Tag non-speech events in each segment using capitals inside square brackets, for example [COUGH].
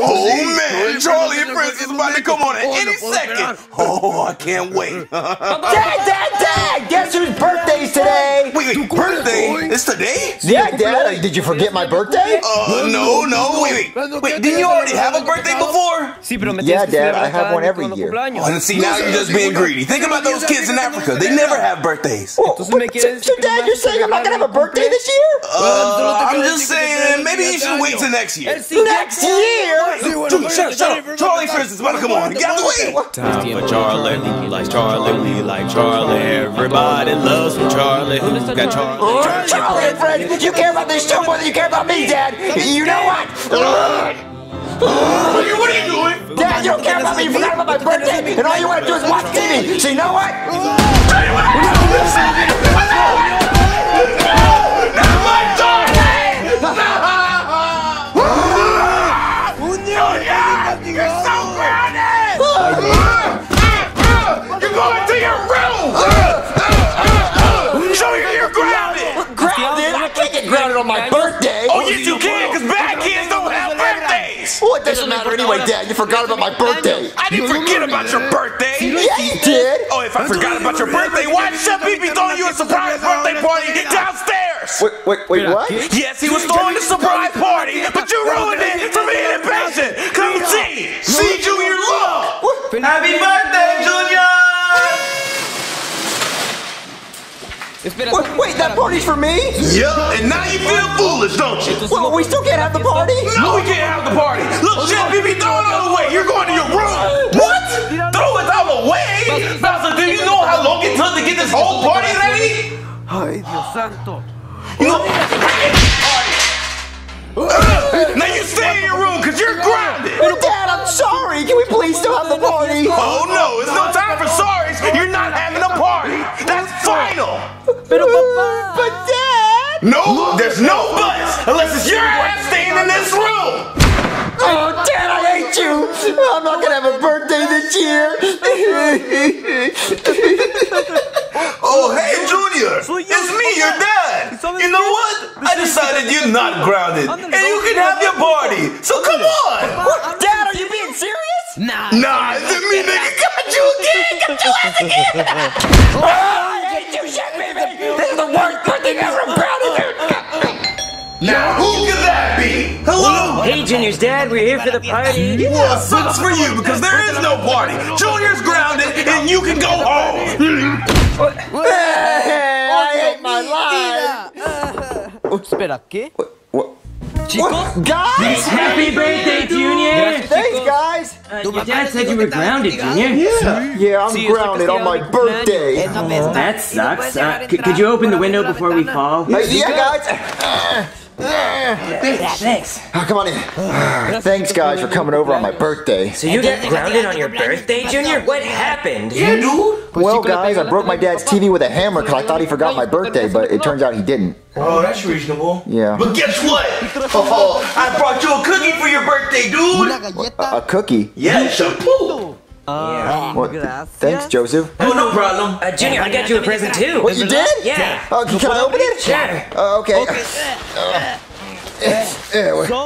Oh man, Charlie and Friends is about to come on at any second. [LAUGHS] Oh, I can't wait. [LAUGHS] Dad, [LAUGHS] Dad, Dad! Guess whose birthday's today? Wait, wait, birthday? It's today? Yeah, Dad. Did you forget my birthday? Uh, no, no, wait, wait. Wait, didn't you already have a birthday before? Yeah, Dad. I have one every year. Oh, and see, now you're just being greedy. Think about those kids in Africa. They never have birthdays. Well, but- so, so, Dad, you're saying I'm not gonna have a birthday this year? Uh, I'm just saying, maybe you should wait till next year. Next year? Dude, shut up, shut up. Charlie Friends is about to come on. Get out the way. Time for Charlie, like Charlie, we like Charlie. Everybody loves Charlie. Who's got Charlie? Oh, Charlie and friends, you care about this show more than you care about me, Dad. You know what? What are you, what are you doing? Dad, you don't care about me. You forgot about my birthday, and all you want to do is watch TV. So you know what? Matter anyway, Dad. You forgot about my birthday. I didn't forget about your birthday! Yeah, you did. Oh, if I forgot about your birthday, why did Chef Pee throwing you a surprise birthday party downstairs? Wait, wait, wait, what? Yes, he was throwing a surprise party, but you ruined it for being impatient. Come see, see Junior look. Happy birthday, Junior! Wait, wait, that party's for me? Yeah, and now you feel foolish, don't you? Well, we still can't have the party? No, we can't have the party. Look, Chef Pee throw it all away. You're going to your room. What? Throw it all away? Bowser, do you know how long it took to get this whole party ready? Ay, Dios santo. You know, Pero papá. But Dad. No, Look. there's no buts unless it's your ass staying in this room. Oh, Dad, I hate you. I'm not gonna have a birthday this year. [LAUGHS] Oh, hey, Junior. It's me, your dad. You know what? I decided you're not grounded and you can have your party. So come on. What, Dad, are you being serious? Nah. Nah, it's me, nigga. Got you again. Got you ass again. [LAUGHS] Oh, I hate you, Chef Junior's dad, we're here for the party. Well, it sucks for you because there is no party. Junior's grounded and you can go home. I hate my life. Espera, ¿qué? What? Guys? Happy birthday, Junior! Thanks, guys. Your dad said you were grounded, Junior. Yeah, yeah, I'm grounded on my birthday. That sucks. Uh, could you open the window before we fall? Hey, yeah, guys. Thanks. Oh, come on in. Thanks, guys, for coming over on my birthday. So you got grounded on your birthday, Junior? What happened? Well, guys, I broke my dad's TV with a hammer because I thought he forgot my birthday, but it turns out he didn't. Oh, that's reasonable. Yeah. But guess what? [LAUGHS] Oh, oh, I brought you a cookie for your birthday, dude. A cookie. Yeah, shampoo. What? Thanks, Joseph. Oh, no problem. Uh, Junior, I got you a present too. What, you did? Yeah. Oh, can I open it? Sure. Uh, okay. Uh, [LAUGHS]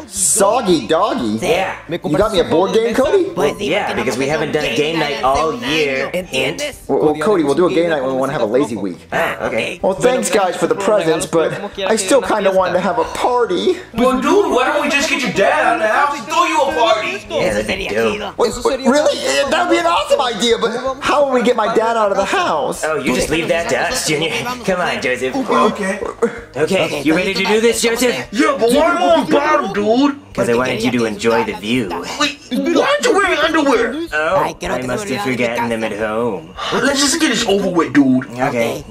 soggy doggy. Yeah. You got me a board game, Cody? Well, yeah, because we haven't done a game night all year. Hint. Well, well, Cody, we'll do a game night when we want to have a lazy week. Ah, okay. Well, thanks, guys, for the presents, but I still kind of wanted to have a party. Well, dude, why don't we just get your dad out of the house and throw you a party? Yeah, that'd be dope. Wait, wait, really? Eh, That would be an awesome idea, but how will we get my dad out of the house? Oh, you just leave that to us, Junior. Come on, Joseph. Okay. Okay, you ready to do this, Joseph? Yeah, but why am I on bottom, dude? Because I wanted you to enjoy the view. Wait, why aren't you wearing underwear? Oh, I must have forgotten them at home. Let's just get this over with, dude. Okay.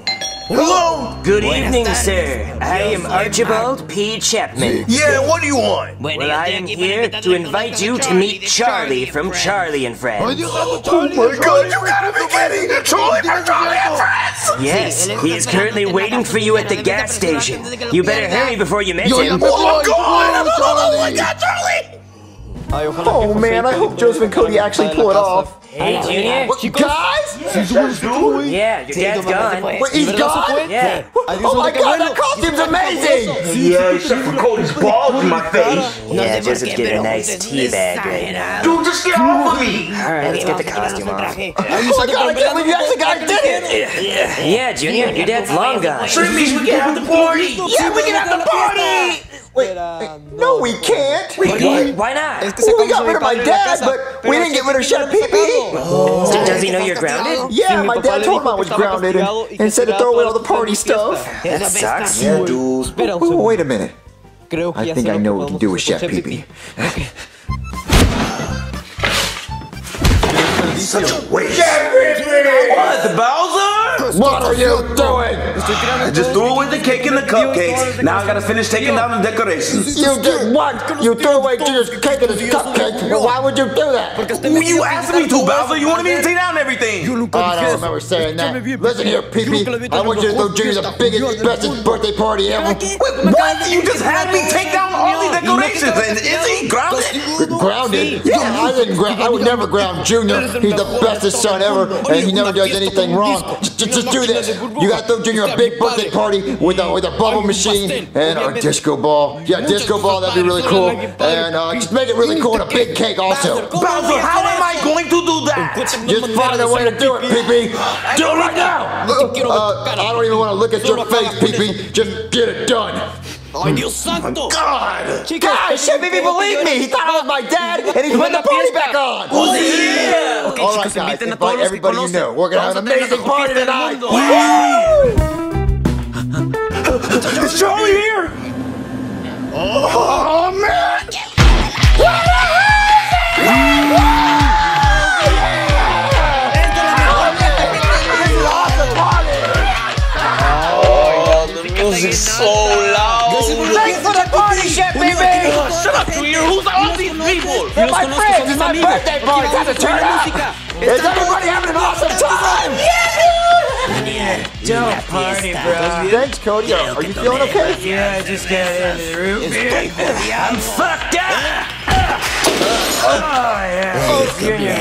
Hello? Good evening, sir. I am Archibald P. Chapman. Yeah, what do you want? Well, I am here to invite you to meet Charlie from Charlie and Friends. Oh my god, you gotta be kidding! Charlie from Charlie and Friends! Yes, he is currently waiting for you at the gas station. You better hurry before you miss oh him. Oh my god! Oh my god, Charlie! Oh man, I hope Joseph and Cody actually pull it off. Hey, Junior. What, you guys? Yeah, your dad's gone. Wait, he's gone? Yeah. Oh my god, that costume's amazing! Yeah, except for Cody's balls in my face. Yeah, Joseph's getting a nice tea bag right now. Dude, just get off of me. All right, let's get the costume off. Oh my god, I can't believe you actually guys did it! Yeah, Junior, your dad's long gone. Shrimpies, we [LAUGHS] can have the party. Yeah, we can have the party! Wait, no, we can't! Why, why not? Well, we got rid of my dad, but we didn't get rid of Chef Pee Pee! So does he know you're grounded? Yeah, my dad told him I was grounded and, and said to throw away all the party stuff. That sucks. Yeah, dude. Wait, wait a minute. I think I know what we can do with Chef Pee Pee. Such a waste. What, the Bowser? What are you doing? I just threw away the cake and the cupcakes. Now I gotta finish taking down the decorations. You did what? You threw away Junior's cake and his cupcake. Why would you do that? You asked me to, Bowser. You wanted me to take down everything. I don't remember saying that. Listen here, Pee Pee. I want you to throw Junior the biggest, bestest birthday party ever. Wait, what? You just had me take down all the decorations. And is he grounded? Grounded? Yeah, I didn't ground. I would never ground Junior. He's the bestest son ever, and he never does anything wrong. Just, just, just do this. You gotta throw Junior a big birthday party with a with a bubble machine and a disco ball. Yeah, disco ball. That'd be really cool. And uh, just make it really cool and a big cake also. Bowser, how am I going to do that? Just find a way to do it, Pee Pee. Do it right now. Uh, I don't even want to look at your face, Pee Pee. Just get it done. ¡Ay, Dios santo! God! Guys, Chef Pee Pee believe me. He thought I was my dad, and he's putting the party back on. yeah! All right, guys, invite everybody you know. We're gonna have an amazing party tonight. Is Charlie here? Oh, man! People? They're my friends. It's my birthday party. Time to turn up. Is everybody having an awesome time? Yeah, dude. Don't party, bro. Thanks, Cody. Are, are you feeling okay? Yeah, I just got into the room. I'm fucked up. Oh yeah, Junior.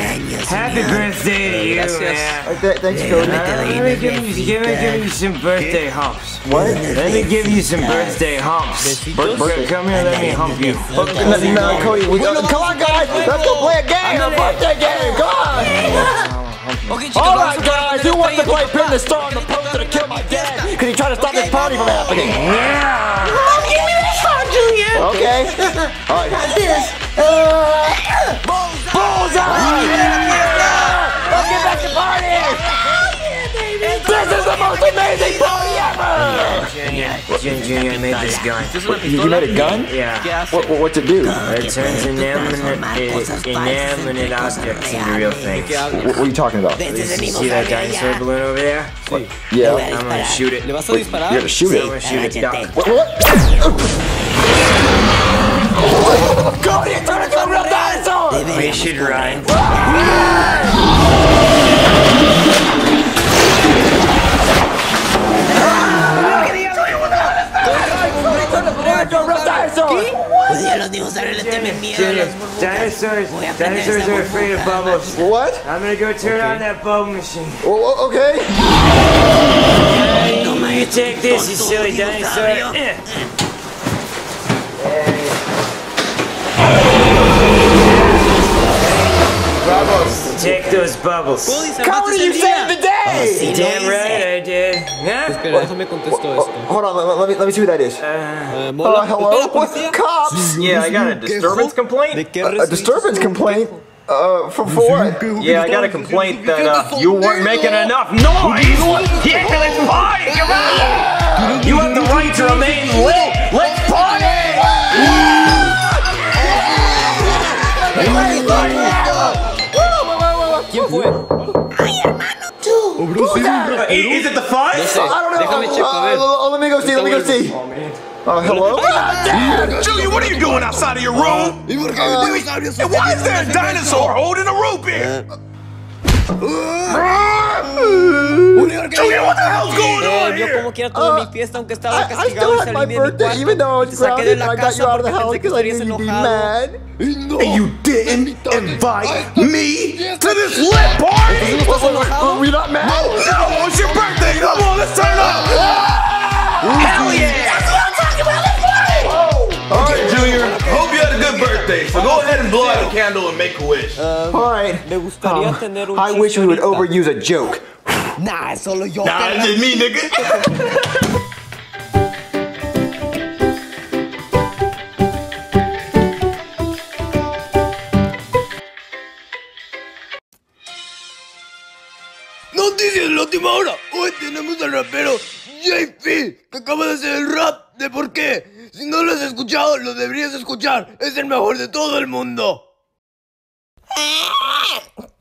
Happy birthday to you, man. Uh, th- thanks, Cody. Uh, let me give you, give me, give you some birthday humps. What? Let me give you some birthday humps. Bir- birthday- Come here, let me hump you. No, no, Cody. We go, come on, guys. Let's go play a game. A birthday game. Come on. All right, guys. Who wants to play pin the star on the poster to kill my dad? Because he tried to stop this party from happening. Yeah. Okay. [LAUGHS] All right. This. Bullseye! Let's get back to party! This is the most amazing party ever! Junior, Junior, Junior, made this gun. You, you made a gun? Yeah. What, what, what's it do? It turns inanimate, inanimate objects into real things. What, what are you talking about? See that dinosaur balloon over there? Yeah. I'm gonna shoot it. ¿Le vas a disparar? You're gonna shoot I'm gonna it. shoot it, duck. What? Cody, it turned into a real dinosaur! We should run. Into a real dinosaur! Odio a los dinosaurios, les temen miedo. Junior, los- dinosaurs, Voy a aprender dinosaurs are afraid of bubbles. What? I'm gonna go turn on that bubble machine. O- okay. You take this, you silly dinosaur. Bubbles. Take those bubbles. Cody, you saved the day! Damn right I did. Yeah? Espera, déjame contesto esto. Hold on, let, let me, let me see who that is. Eh, Uh, hello? espera, What? policía. Cops? Yeah, I got a disturbance complaint. ¿De qué A disturbance complaint? Uh, for, for what? Yeah, I got a complaint that uh, you weren't making enough noise. Yeah, let's party. Come on. Go see, let me go see. Uh, hello? Junior, what are you doing outside of your room? Wait, wait, and why is there a dinosaur holding a root beer? Junior, what the hell's going on yo here? como quiera tuve mi fiesta aunque estaba I, I castigado still y my salí de mi birthday, cuarto. even though I Te was grounded. la I got you out of the house because I estarías knew you'd be enojado. mad. And you didn't invite me to this lit party? ¿Estás enojado? We're not mad. No, it's your birthday. Come on, let's turn up. Good birthday. So go ahead and blow out a candle and make a wish. All right. Me gustaría Um, tener un I wish we would overuse a joke. [SIGHS] Nah, es solo yo. Nah, it's just me, nigga. [LAUGHS] Es el mejor de todo el mundo.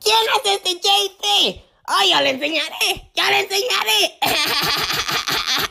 ¿Quién es este JP? ¡Ay, oh, le enseñaré! ¡Ya le enseñaré! [LAUGHS]